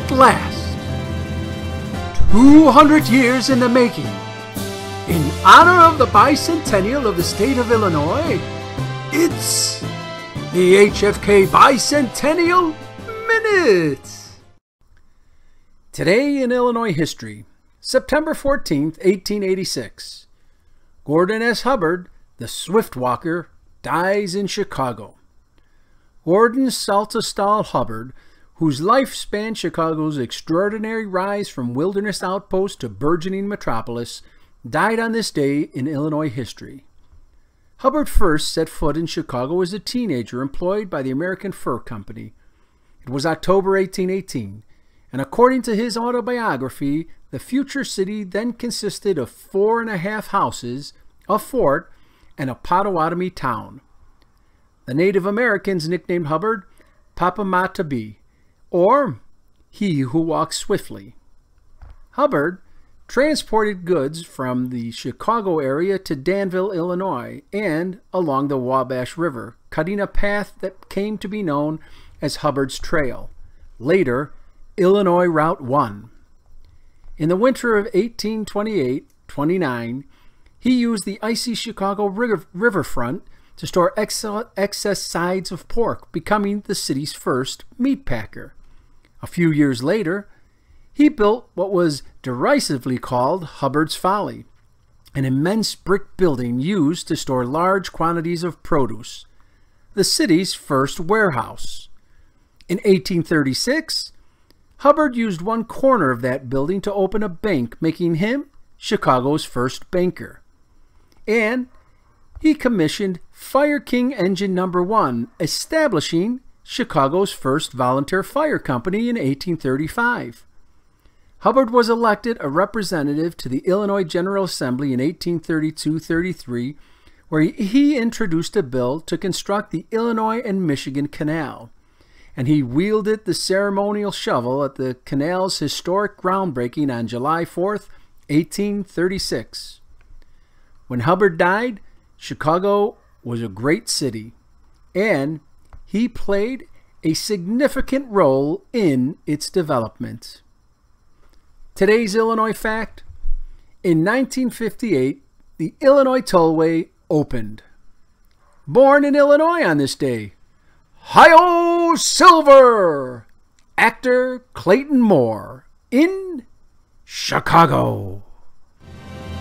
at last. 200 years in the making. In honor of the bicentennial of the state of Illinois, it's the HFK Bicentennial Minute. Today in Illinois history, September 14th, 1886. Gordon S. Hubbard, the Swift Walker, dies in Chicago. Gordon Saltonstall Hubbard whose life spanned Chicago's extraordinary rise from wilderness outpost to burgeoning metropolis, died on this day in Illinois history. Hubbard first set foot in Chicago as a teenager employed by the American Fur Company. It was October 1818, and according to his autobiography, the future city then consisted of four and a half houses, a fort, and a Potawatomi town. The Native Americans nicknamed Hubbard Papa-ma-ta-bee, or he who walks swiftly. Hubbard transported goods from the Chicago area to Danville, Illinois, and along the Wabash River, cutting a path that came to be known as Hubbard's Trail, later Illinois Route 1. In the winter of 1828-29, he used the icy Chicago river, riverfront to store excess sides of pork, becoming the city's first meat packer. A few years later, he built what was derisively called Hubbard's Folly, an immense brick building used to store large quantities of produce, the city's first warehouse. In 1836, Hubbard used one corner of that building to open a bank, making him Chicago's first banker. And he commissioned Fire King Engine Number 1, establishing Chicago's first volunteer fire company in 1835. Hubbard was elected a representative to the Illinois General Assembly in 1832-33, where he introduced a bill to construct the Illinois and Michigan Canal, and he wielded the ceremonial shovel at the canal's historic groundbreaking on July 4, 1836. When Hubbard died, Chicago was a great city, and he played a significant role in its development. Today's Illinois fact In 1958, the Illinois Tollway opened. Born in Illinois on this day, Hi-O Silver! Actor Clayton Moore in Chicago.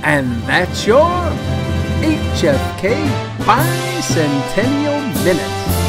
And that's your HFK Bicentennial Minute.